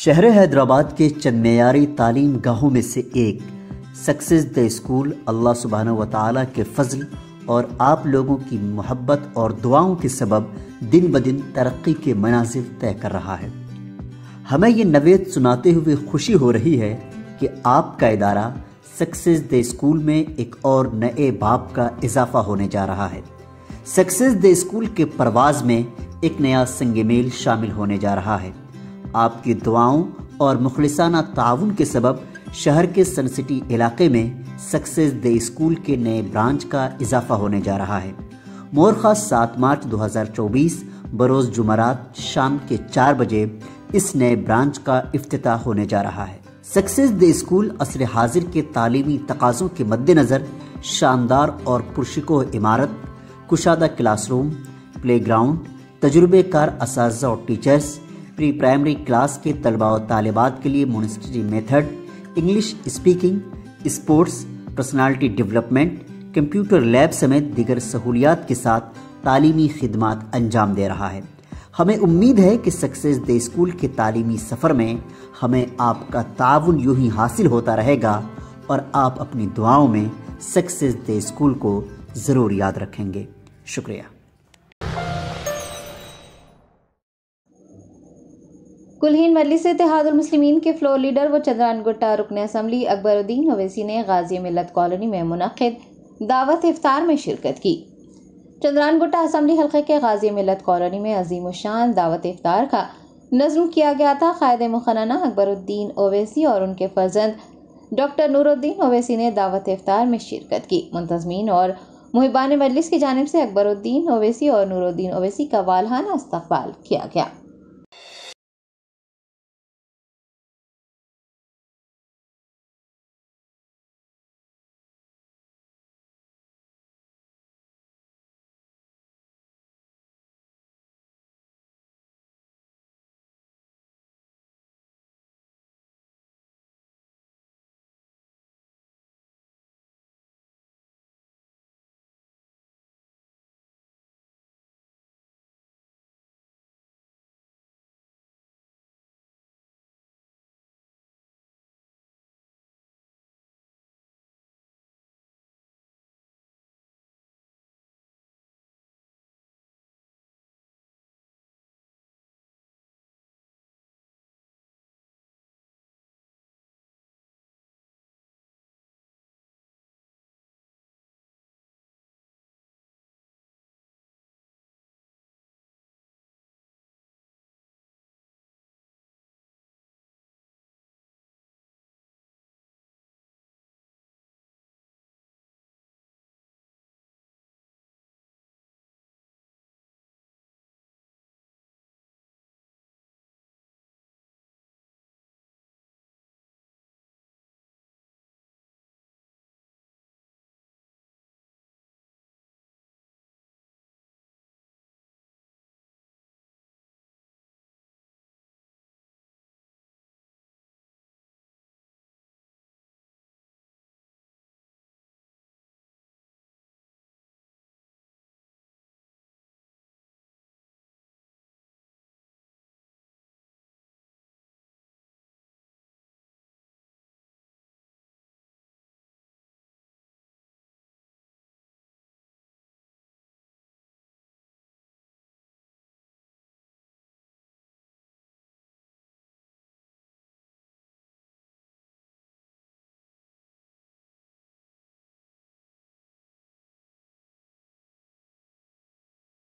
शहर हैदराबाद के चंद मैारी तालीम गाहों में से एक सक्सेस द स्कूल अल्लाह सुबहान व ताली के फजल और आप लोगों की मोहब्बत और दुआओं के सबब दिन ब दिन तरक्की के मनाजिर तय कर रहा है। हमें ये नवेद सुनाते हुए खुशी हो रही है कि आपका इदारा सक्सेस द स्कूल में एक और नए बाप का इजाफा होने जा रहा है। सक्सेस द स्कूल के परवाज में एक नया संगमेल शामिल होने जा रहा है। आपकी दुआओं और मुखलिसाना ताउन के सबब शहर के सन सिटी इलाके में सक्सेस द स्कूल के नए ब्रांच का इजाफा होने जा रहा है। मोरखा सात मार्च 2024 बरोज जुमरात शाम के चार बजे इस नए ब्रांच का अफ्ताह होने जा रहा है। सक्सेस दे स्कूल असर हाजिर के तालीमी तकाज़ों के मद्देनज़र शानदार और पुरशिको इमारत, कुशादा क्लासरूम प्ले ग्राउंड तजुर्बेकार और टीचर्स प्री प्राइमरी क्लास के तलबा और तालिबात के लिए monastery method English speaking sports personality development computer lab समेत दिगर सहूलियात के साथ तालीमी खिदमत अंजाम दे रहा है। हमें उम्मीद है कि सक्सेस द स्कूल के तालीमी सफ़र में हमें आपका ताउन यूँ ही हासिल होता रहेगा और आप अपनी दुआओं में सक्सेस द स्कूल को ज़रूर याद रखेंगे। शुक्रिया। कुलहीन मजलिस मुस्लिमीन के फ्लोर लीडर व चंद्रान गुट्टा, रुकन असम्बली अकबरुद्दीन अवैसी ने गाजी मिलत कॉलोनी में मुनद दावत इफ्तार में शिरकत की। चंद्रान गुट्टा असम्बली हल्के के गाजी मिलत कॉलोनी में अजीम शान दावत इफ्तार का नज्म किया गया था। कायद मुखना अकबरुद्दीन ओवैसी और उनके फर्जंद डॉक्टर नूरुद्दीन ओवैसी ने दावत इफ्तार में शिरकत की। मुंतजमीन और मुहिबान मजलिस की जानब से अकबरुद्दीन ओवैसी और नूरुद्दीन ओवैसी का वालहाना इस्तबाल किया गया।